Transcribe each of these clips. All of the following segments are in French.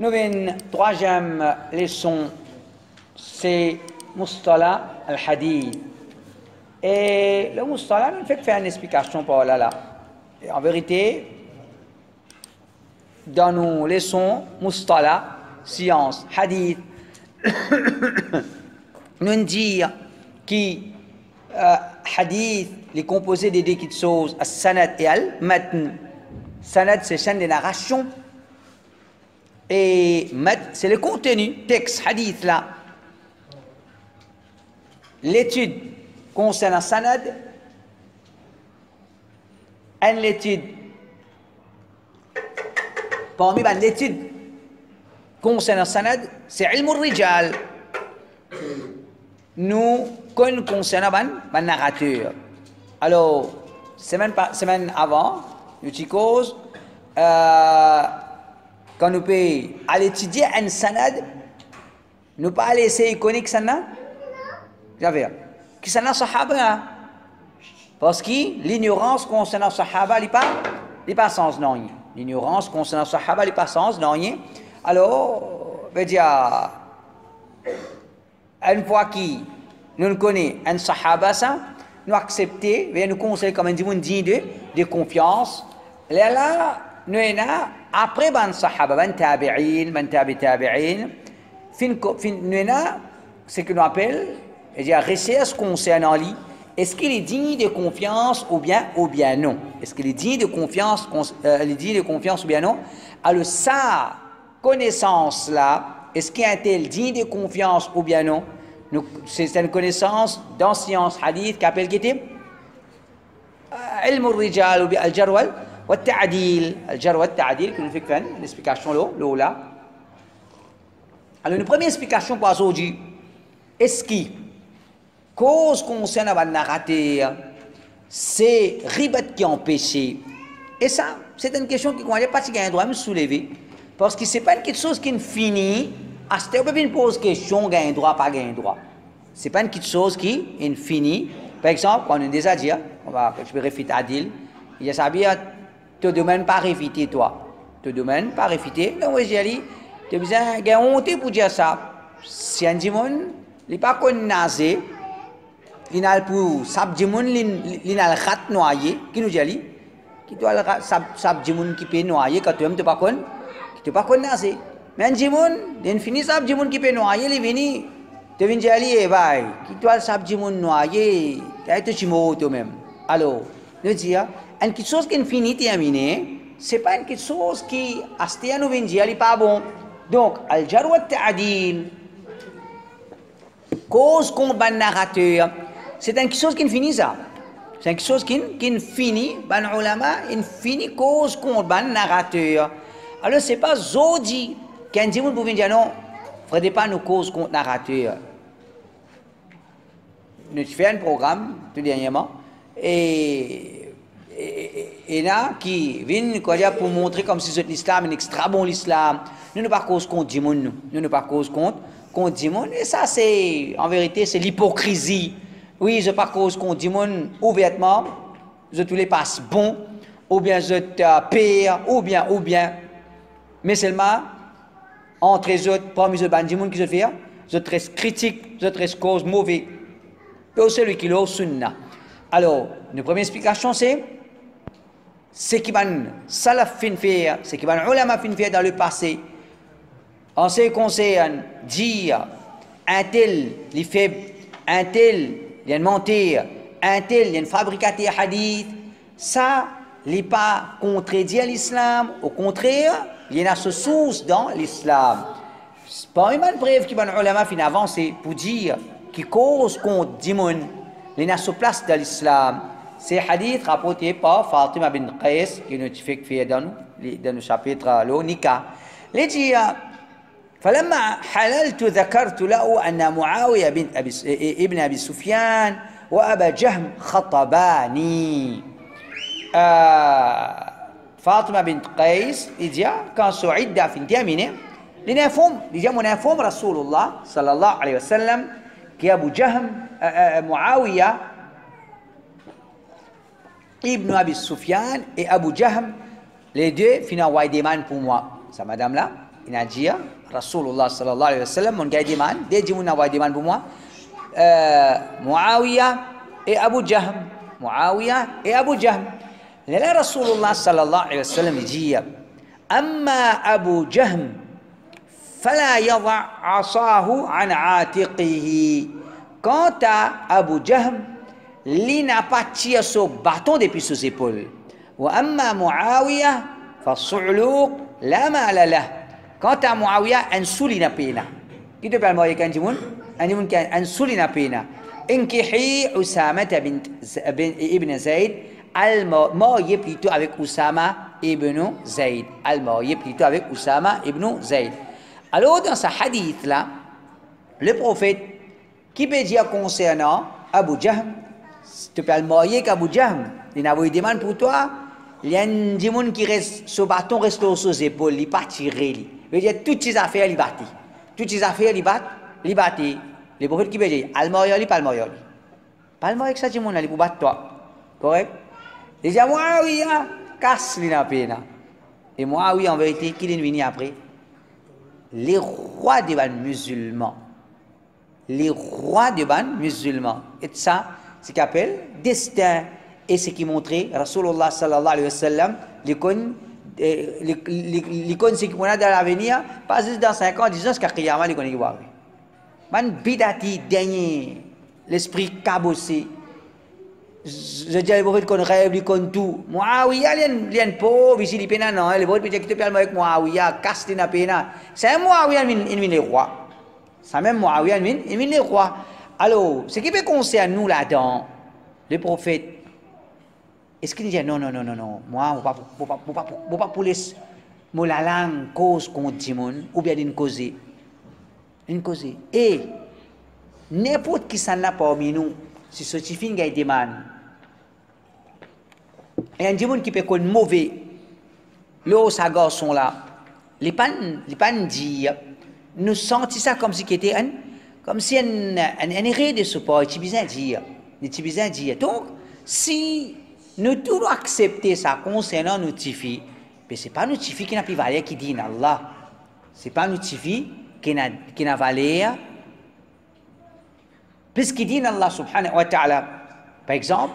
Avons troisième leçon, c'est Mustala al-Hadith. Et le Mustala, nous fait faire une explication pour là en vérité, dans nos leçons Mustala, science, Hadith, nous disons que euh, Hadith, les composés des deux choses, Sanad et Al-Matn. Sanad, c'est chaîne de narration. Et c'est le contenu, texte, hadith là. L'étude concernant Sanad, une l'étude, parmi ben, l'étude concernant Sanad, c'est Ilm rijal Nous, concernant ben, ben narrateur. Alors, semaine, semaine avant, cause, euh, quand nous pouvons aller étudier un sanad, nous pas aller essayer connaître sanad. J'avais. Qui sanad sahaba Parce que l'ignorance concernant sahaba n'est pas, n'est pas sens non. L'ignorance concernant sahaba n'est pas sens non. Alors, veut dire, une fois que nous connaissons un sahaba, ça, nous accepter, nous conseiller comme un digne de, de confiance. Là, là, nous après ban sahaba ban tabi'in ban tabi tabi'in fin fin nous ce que nous appelle et recherche concernant lui est-ce qu'il est digne de confiance ou bien ou bien non? Est-ce qu'il est digne de confiance euh, il est digne de confiance ou bien non? Alors sa connaissance là est-ce qu'il est tel digne de confiance ou bien non? C'est une connaissance dans science hadith qu'appelle qui était? Ilm al-rijal ou al-jarwal والتعديل الجر والتعديل que nous faisons l'explication là alors une première explication pour aujourd'hui est-ce que cause concernant le narrateur c'est ribat qui est péché et ça c'est une question qui ne pas si un droit de me soulever parce que ce n'est pas quelque chose qui est fini à ce moment on pose question gain droit pas gain droit c'est pas une quelque chose qui est fini par exemple quand on a déjà dit on va je vais réfiter Adil il y a ça te demande pas réfiter toi. Te demande pas réfiter. Donc, j'ai dit, tu as besoin de honte pour dire ça. Si un dimon, il n'est pas connaissé, il n'a pour sab dimon, il n'a le rat noyé, qui nous dit, qui doit le sab dimon qui peut noyer, quand tu n'es pas con, qui te pas connaissé. Mais un dimon, il finit sab dimon qui peut noyer, il vient, tu viens dire, eh bye, qui doit le sab dimon noyer, tu as été chimo toi-même. Alors, nous disons, une chose qui est terminée, ce n'est pas une chose qui, ce nous vient pas bon. Donc, al-jar wa ta'adil, cause qu'on ban narrateur, c'est une chose qui est finie ça. C'est une chose qui est finie, ban ulama, une finie cause qu'on ban narrateur. Alors, ce n'est pas Zodi qui a dit, vous pouvez dire non, ne faites pas nos causes contre narrateur. Nous faisons un programme tout dernièrement et et là, qui viennent pour montrer comme si l'islam est extra bon l'islam. Nous ne pas cause contre Dimon, nous. Nous ne pas cause contre, contre. Et ça, c'est, en vérité, c'est l'hypocrisie. Oui, je pas cause contre Dimon ouvertement. Je tous les passe bon, ou bien je te pire, ou bien, ou bien. Mais seulement, entre les autres, parmi les autres, qui se fait, je traite critique, je traite cause mauvais. Et celui qui l'a sunna. Alors, une première explication, c'est ce qui van salaf fin ce qui van ulama fin dans le passé, en ce qui concerne dire un tel, les faibles, un tel, a mentir, un tel, a fabricateur hadith, ça n'est pas contredire l'islam, au contraire, il y a ce source dans l'islam. Pas une preuve qui van ulama fin avancer pour dire qui cause contre Dimon, il y a ce place dans l'islam. C'est hadith rapporté par Fatima bin Qais qui nous fait dans, dans le chapitre le Nika. Il dit فلما حللت ذكرت له أن معاوية بن أبي ابن أبي سفيان وأبا جهم خطباني آه فاطمة بنت قيس إجا كان سعيد في terminé لنفهم إجا منافهم رسول الله صلى الله عليه وسلم كي أبو جهم معاوية Ibn Abi Sufyan et Abu Jahm, les deux finalement des man pour moi. Sa madame là, il a dit, Rasulullah sallallahu alayhi wa sallam, mon gars diman, des dimoun avoir diman pour moi, euh, Muawiyah et Abu Jahm. Muawiyah et Abu Jahm. Là, Rasulullah sallallahu alayhi wa sallam, il dit, أما أبو جهم فلا يضع عصاه عن عاتقه Quant à Abu Jahm, لين أباتشي سو باتون دي بيسو زيبول وأما معاوية فصعلوق لا مال له كانت معاوية أنسولي بينا كي بعلم أي كان جمون أن جمون كان أنسولي نبينا انكحي أسامة بنت ابن ابن زيد الما يبيتو avec أسامة ابن زيد الما يبيتو avec أسامة ابن زيد ألو dans ce hadith لا لو بروفيت qui peut dire concernant Abu Jahm tu peux le marier Jahm, il n'a pas eu demande pour toi, il y a des gens qui reste, ce bâton reste sur ses épaules, il pas. Il veut toutes ses affaires, il. Toutes ses affaires, il il battent. Le prophète qui veut dire, al marier, pas le. Pas le que ça, mon pour battre toi. Correct? Il dit, moi, oui, casse l'ina pena. Et moi, oui, en vérité, qui est venu après? Les rois des musulmans les rois des musulmans. Et ça, c'est qu'appelle destin. Et ce qui montrait, Rasulullah sallallahu alayhi wa sallam, l'icône, l'icône, c'est a dans l'avenir, pas juste dans 5 ans, 10 ans, c'est qu'à l'icône qui va Man bidati, dernier, l'esprit cabossé. Je dis à qu'on rêve, tout. Muawiyah, il y a un pauvre ici, il y a non, a avec Muawiyah, casse la pena. C'est un Muawiyah, il est roi. Ça même Muawiyah, il les rois. Alors, ce qui peut concerner nous là-dedans, le prophète, est-ce qu'il dit non, non, non, non, non, moi, je ne peux pas moi la langue cause contre Timon, ou bien une cause. Une cause. Et n'importe qui s'en a parmi nous, si ce qui des demande, et un Timon qui peut être mauvais, le sa garçon là, les pas dire, nous sentons ça comme si c'était un, comme si un, un, un erreur de support, besoin dire, besoin dire. Donc, si nous devons accepter ça concernant nous tifi, mais c'est pas nous tifi qui n'a plus valeur qui dit Allah. C'est pas nous tifi qui n'a qui n'a valeur. Puisqu'il dit Allah subhanahu wa ta'ala, par exemple,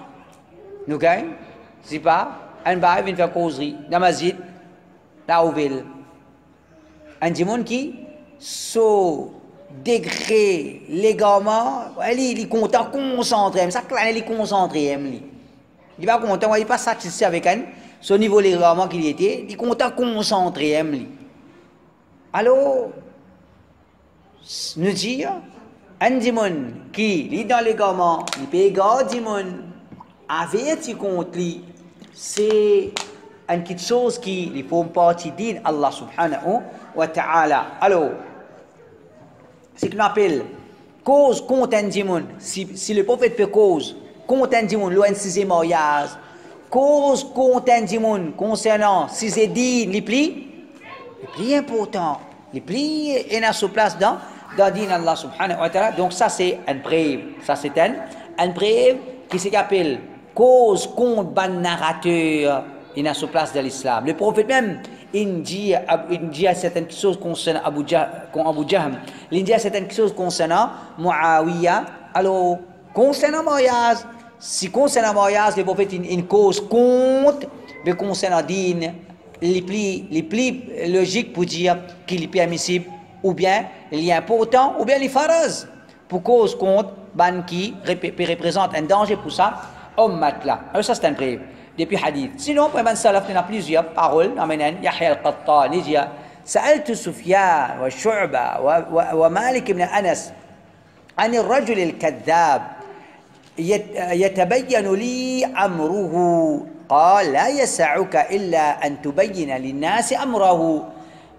nous gagnons, c'est pas, un bail vient faire causerie, dans ma zite, là où ville. Un démon qui so degré légalement. Il est content concentré. Ça là il est concentré il pas content il pas satisfait avec un son niveau légalement qu'il était. Il est content concentré alors nous dire un dimon qui est dans gamins il peut garder dimon. Averti contre lui. C'est une petite chose qui il faut partie d'Allah subhanahu wa ta'ala. Alors c'est qu'on appelle cause contre. Si, si le prophète fait cause contre loin de mariage, cause contre un démon concernant si c'est dit les plis, les plis importants, les plis est à sa place dans, dans din Allah subhanahu wa ta'ala. Donc ça c'est un preuve, ça c'est un, un qui s'appelle cause contre ban narrateur, il a sa place dans l'islam. Le prophète même, il dit, certaines choses concernant Abu, Jahm, il dit certaines choses concernant Muawiyah. Alors, concernant mariage, si concernant mariage, le prophète une, une cause contre, mais concernant din, les plus, les plus logiques pour dire qu'il est permissible, ou bien il est important, ou bien est faraz, pour cause contre, ban qui représente un danger pour ça, homme là. Alors ça c'est un bref depuis hadith. Sinon, pour Ibn Salaf, il y a plusieurs paroles. Yahya al-Qattan, il سألت سفيان وشعبة ومالك بن أنس عن الرجل الكذاب يتبين لي أمره قال لا يسعك إلا أن تبين للناس أمره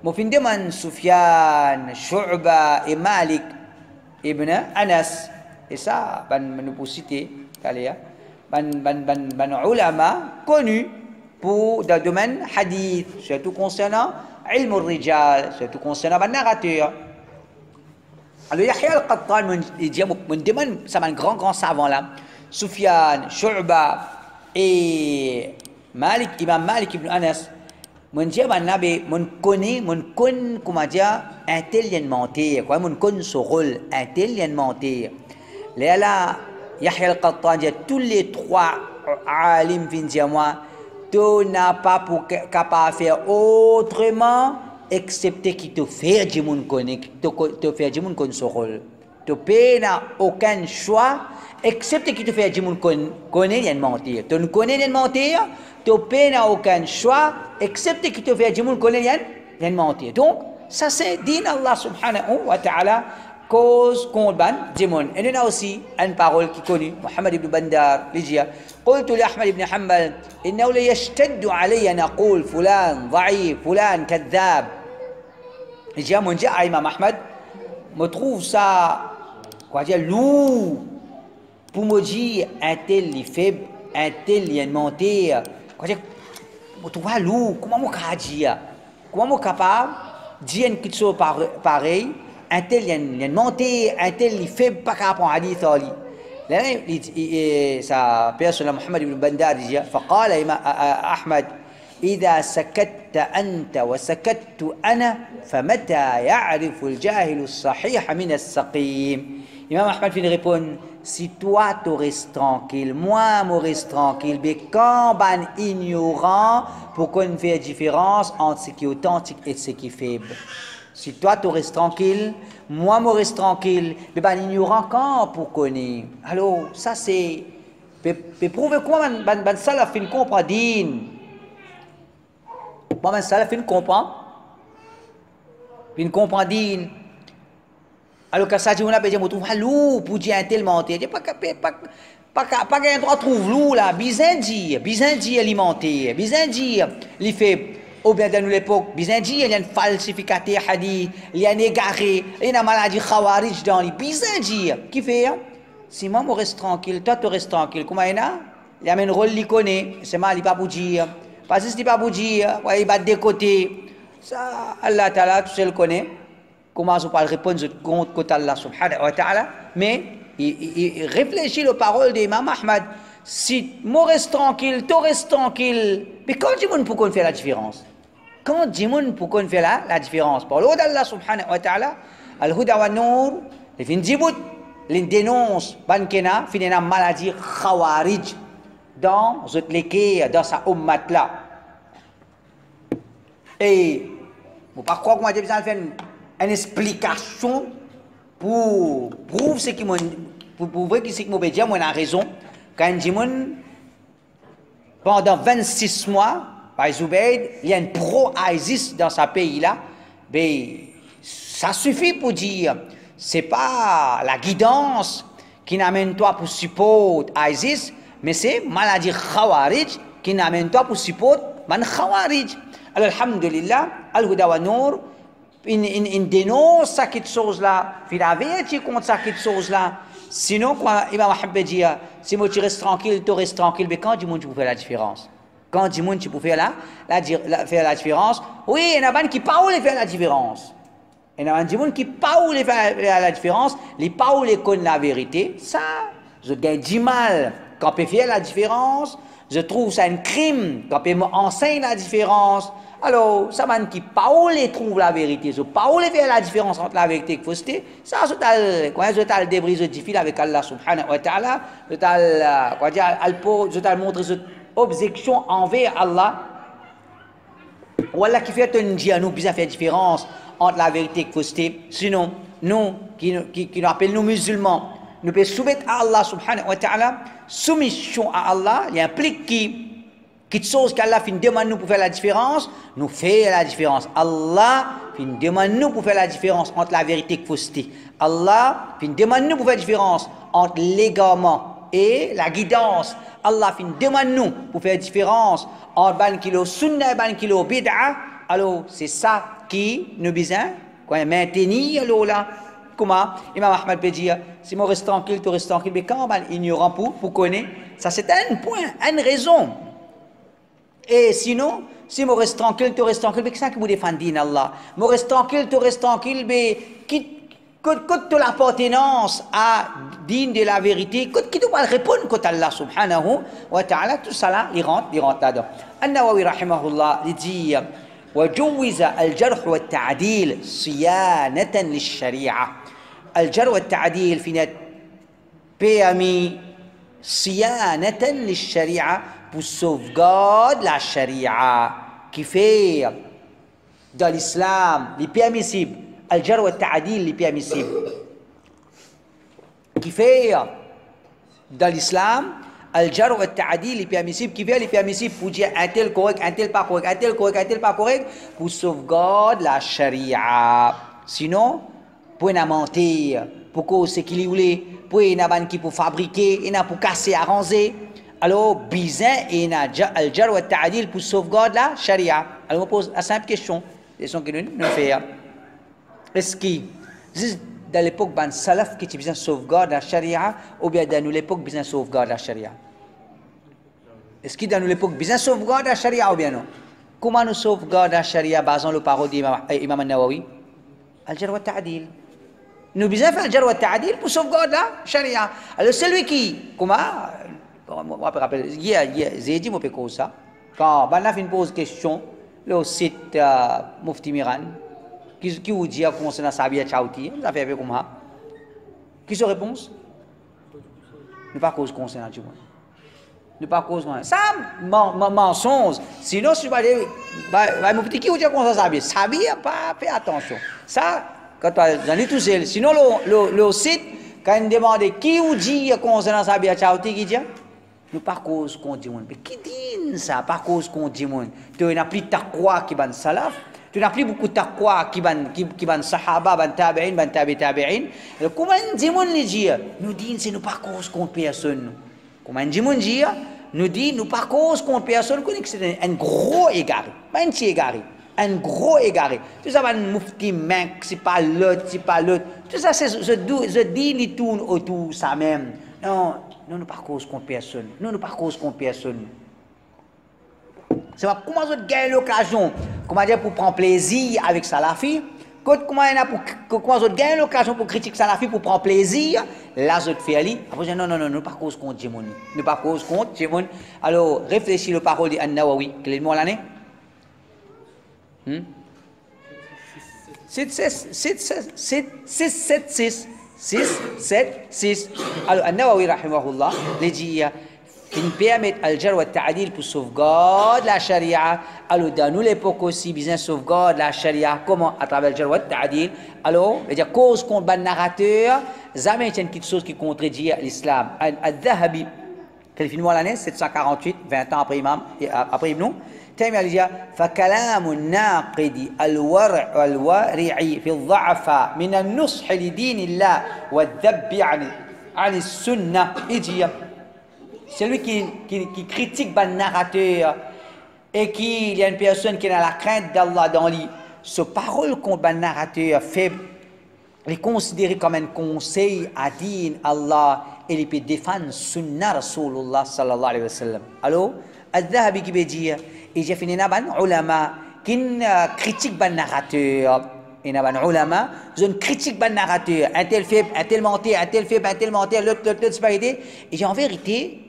مفين سفيان شعبة مالك ابن أنس إسا بن منبوسيتي قال ban, ban ulama connus pour le domaine hadith, surtout concernant ilm al-rijal, surtout concernant ban narrateur. Alors Yahya al-Qattan, il dit, mon c'est un grand, grand savant là, Sufyan, Shu'ba et Malik, Imam Malik ibn Anas, mon dia mana be mon connaît mon con comment dire intelligemment quoi mon con son rôle intelligemment là Yahya al-Qattan tous les trois alim fin dire moi tu n'as pas pour capable faire autrement excepté qui te fait du monde connaît te fait du monde connaît son rôle tu n'as aucun choix excepté qui te fait du monde connaît rien mentir tu ne connais rien mentir tu n'as aucun choix, excepté qu'il te fait du monde connaît rien mentir. Donc, ça c'est din Allah subhanahu wa ta'ala, cause qu'on ban dimon. Et a aussi une parole qui connue, Muhammad ibn Bandar, l'Ijia. قلت لأحمد بن حنبل إنه ليشتد علي أن أقول فلان ضعيف فلان كذاب جاء من جاء إمام أحمد me trouve ça quoi dire lourd pour me dire un tel est faible un tel est mentir kwa je tu vois lourd comment cas dire comment mon capable dire quelque chose pareil un tel il a monté un tel il fait pas capable hadith ali ça personne محمد بن بندار dit فقال احمد إذا سكت أنت وسكت أنا فمتى يعرف الجاهل الصحيح من السقيم Imam Ahmad finit répondre si toi tu restes tranquille, moi je reste tranquille, mais quand ban ignorant pour qu'on fasse la différence entre ce qui est authentique et ce qui est faible. Si toi tu restes tranquille, moi je reste tranquille, mais ban ignorant quand pour connaître. Alors ça c'est pour prouver quoi ban ban salaf fin comprend din. Ban salaf fin comprend. Fin. Alors que ça, a besoin de trouver loup pour dire tellement. Il pas pas pas pas qu'un droit trouve loup là, bizarre dire, bizarre dire alimenter, dire fait ou bien dans l'époque, dire il y a une falsificateur hadith, il y a une égaré, il y a une maladie khawarij dans les dire qui fait si moi je reste tranquille, toi tu restes tranquille, comment il y a? Il y a un rôle qu'il connaît, c'est mal, il pas pour dire. Parce que c'est pas pour dire, il va de côté. Ça, Allah Ta'ala, sais le connaît. Commence par répondre contre Allah subhanahu wa ta'ala, mais il, réfléchit aux paroles d'Imam Ahmad. Si moi reste tranquille, toi reste tranquille, mais quand dis-moi pourquoi on fait la différence? Quand dis-moi pourquoi on fait la, la différence? Pour l'eau d'Allah subhanahu wa ta'ala, Al-Huda wa Nour, les djibout, les dénonce, bankena, finina maladie khawarij dans dans sa ummat. Et, vous pas croire j'ai besoin faire une explication pour prouver ce qui ce qui dit moi a raison? Quand pendant 26 mois par il y a une pro ISIS dans ce pays là mais ça suffit pour dire c'est pas la guidance qui n'amène toi pour supporter ISIS mais c'est maladie khawarij qui n'amène toi pour supporter man khawarij. Alhamdulillah al-huda une dénonce cette chose-là, il avait contre cette chose-là? Sinon, quoi, Imam Ahmed dit, si moi tu restes tranquille, tu restes tranquille, mais quand du monde tu peux faire la différence? Quand du monde tu peux faire la, la, faire la différence? Oui, il y en a qui pas où faire la différence. Il y en a du monde qui pas où faire la différence, les pas où les la vérité. Ça, je gagne du mal quand peut faire la différence. Je trouve ça un crime quand on peut enseigner la différence. Alors, ça m'a qui Paul trouve la vérité, so Paul fait la différence entre la vérité et la fausseté, ça je t'al quand je t'al débrise difficile avec Allah subhanahu wa ta'ala, je je t'al montrer cette objection envers Allah. Voilà qui fait un dia nous bien faire différence entre la vérité et la fausseté. Sinon, nous qui qui, qui nous appelons nous musulmans, nous pouvons soumettre à Allah subhanahu wa ta'ala, soumission à Allah, il implique qui Quelque chose qu'Allah fin demande nous pour faire la différence, nous fait la différence. Allah fin demande nous pour faire la différence entre la vérité et la fausseté. Allah fin demande nous pour faire la différence entre l'égarement et la guidance. Allah fin demande nous pour faire la différence entre ban kilo sunna et ban kilo bid'a. Alors c'est ça qui nous besoin quand maintenir là. Comment Imam Ahmad peut dire si moi reste tranquille, tu restes tranquille, mais quand on ignorant pour, pour connaître, ça c'est un point, une raison. Et sinon, si je reste tranquille, tu restes tranquille, mais qu'est-ce que vous défendez Allah Je reste tranquille, tu restes tranquille, mais qui que l'appartenance à digne de la vérité, qui doit répondre à Allah subhanahu wa ta'ala, tout ça là, il rentre, il rentre là-dedans. النووي رحمه الله يجي وجوز الجرح والتعديل صيانة للشريعة الجر والتعديل في بيامي صيانة للشريعة. بسوفغاد للشريعة كفير. دا الإسلام. لبيامي سيب. الجر والتعديل لبيامي سيب. كفير. دا الإسلام. الجر والتعديل لبيامي سيب. اللي لبيامي سيب. بوجي أنتل كوريك أنتل باكوريك أنتل كوريك أنتل با كوريك. بسوفغاد للشريعة سينو pour n'a mentir pour cause qu'il voulait pour n'a qui pour fabriquer et pour casser arranger. Alors bizin et n'a al jar wa ta'dil pour sauvegarde la sharia alors on pose la simple question question que nous nous faire. Est-ce que dans l'époque ban salaf qui besoin sauvegarde la sharia ou bien dans l'époque besoin sauvegarde la sharia est-ce que dans l'époque besoin sauvegarde la sharia ou bien non? Comment nous sauvegarde la sharia basant le parole d'Imam Nawawi? Al-jar wa ta'dil nous besoin faire al-jar wa ta'dil pour sauvegarder la sharia alors celui qui comment moi je me rappelle hier hier j'ai dit moi peux ça quand ban a fait une pose question le site uh, Mufti Miran qui, qui vous dit concernant Sabia Chauti, vous avez fait comme ça. Qui se réponse? Ne pas cause concernant le monde. Ne pas cause Ça, mensonge. Sinon, si vous allez, va Mufti qui vous dit concernant Sabia Sabia, pas fait attention. Ça, quand j'en ai tout seul. Sinon, le, site, quand il demande qui vous dit concernant Sabia Chauti, qui dit nous pas cause qu'on dit Mais qui dit ça Pas cause qu'on dit Tu n'as plus ta croix qui va salaf? Tu n'as plus beaucoup de taqwa qui van qui, qui van sahaba, van tabi'in, tabi'in? Comment dit mon dit Nous dit c'est nous pas cause contre personne. Comment dit mon dit Nous dit nous pas cause contre personne, c'est un gros égaré. Pas un petit égaré. Un gros égaré. Tout ça va un moufti mec, c'est pas l'autre, c'est pas l'autre. Tout ça, c'est, je, je dis, il tourne autour ça même. Non, nous pas cause contre personne. Nous pas cause contre personne. C'est comment vous gagnez l'occasion, comment dire, pour prendre plaisir avec Salafi, comment pour, comment vous gagnez l'occasion pour critiquer Salafi, pour prendre plaisir, là, vous faites ali. Après, non, non, non, non, pas cause contre Djimoun. Ne pas cause contre Djimoun. Alors, réfléchissez le parole est le mot l'année? Hmm? 6, 7, 6, 7, 6. 6, 7, 6. Alors, An-Nawawi, rahimahullah, il dit, nous permet al-jar wa ta'dil pour sauvegarder la charia. Alors, dans nous l'époque aussi, besoin sauvegarde la charia. Comment? À travers al-jar wa ta'dil. Alors, il y a cause contre le narrateur, jamais il y a quelque chose qui contredit l'islam. Al-Dhahabi, quel film l'année 748, 20 ans après Imam, après Ibn. تيمية الجاء فكلام الناقد الورع والورع في الضعف من النصح لدين الله والذب عن عن السنة يجي celui qui, qui, qui critique le narrateur et qui il y a une personne qui a la crainte d'Allah dans lui, ce parole contre le narrateur faible est considéré comme un conseil à dire Allah et il peut défendre sunna Rasulullah sallallahu alayhi wa sallam. Alors, Al-Zahabi qui veut dire, et j'ai fini naban ulama, qui critique ban narrateur. Et naban ulama, je ne critique ban narrateur. Un tel faible, un tel menteur, un tel faible, un tel menteur, l'autre, l'autre. Et en vérité,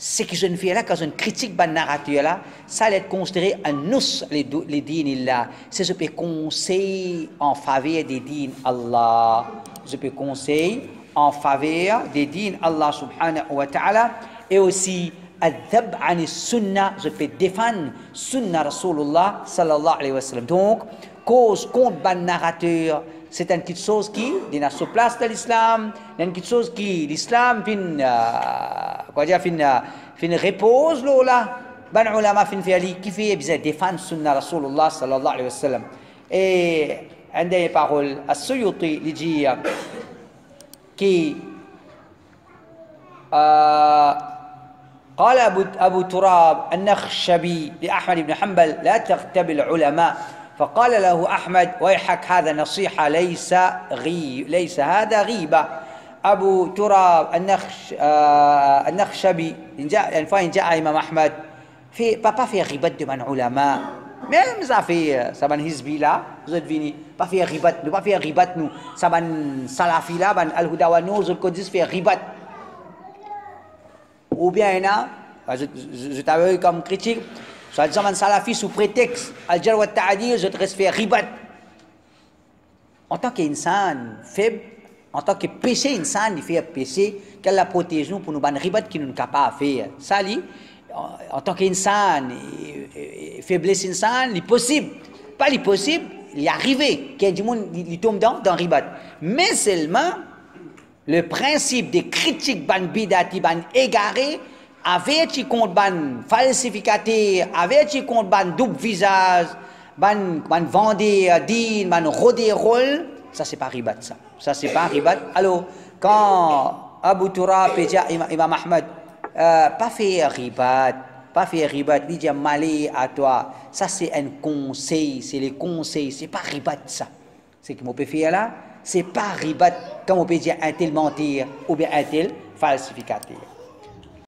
ce que je ne fais là, quand je critique ban narrateur ça va être considéré un nous, les, les dînes là. C'est ce que conseil en faveur des dînes Allah. Je peux conseil en faveur des dînes Allah subhanahu wa ta'ala et aussi je peux défendre Sunna Rasulullah sallallahu alayhi wa sallam. Donc, cause contre ban narrateur, c'est quelque chose qui, dans sa place de l'islam, quelque chose qui, l'islam, fin, euh, quoi dire, fin, euh, fin repose là, ban ulama fin fiali, qui fait eh bien défendre Sunna Rasulullah sallallahu alayhi wa sallam. Et, un des paroles, As-Suyuti, il dit, euh, qui, euh, قال أبو, أبو تراب النخشبي لأحمد بن حنبل لا تغتب العلماء. فقال له أحمد ويحك هذا نصيحة ليس غي ليس هذا غيبة. أبو تراب النخش آه النخشبي إن جاء يعني فاين جاء إمام أحمد في بابا في غيبت من علماء. ما مزا في سبن هزبي لا زد فيني. با في غيبت با في غيبت نو سبن سلافي لا بن الهدى ونوز القدس في غيبت ou je, je, je t'avais comme critique Soit disant, salafi sous prétexte, al-jar wa je te faire ribat. En tant qu'insan faible, en tant que péché, insan, il fait péché, qu'elle protège nous pour nous ban ribat qui nous n'est pas faire. Ça, lui, en tant qu'insan, faiblesse insan, il possible. Pas il possible, il est arrivé, qu'il y a du monde, il tombe dans, dans ribat. Mais seulement, le principe des critiques ban bidati, ban égaré, avec contre ban falsificateur, avec contre ban double visage, ban ban vendé din, ban rodé rôle, ça c'est pas ribat ça. Ça c'est pas ribat. Alors quand Abu Turab et Imam Ahmad euh, pas fait ribat, pas fait ribat, il dit malé à toi. Ça c'est un conseil, c'est les conseils, c'est pas ribat ça. C'est que mon peut faire là, c'est pas ribat comme on peut dire un tel mentir ou bien un tel falsificateur.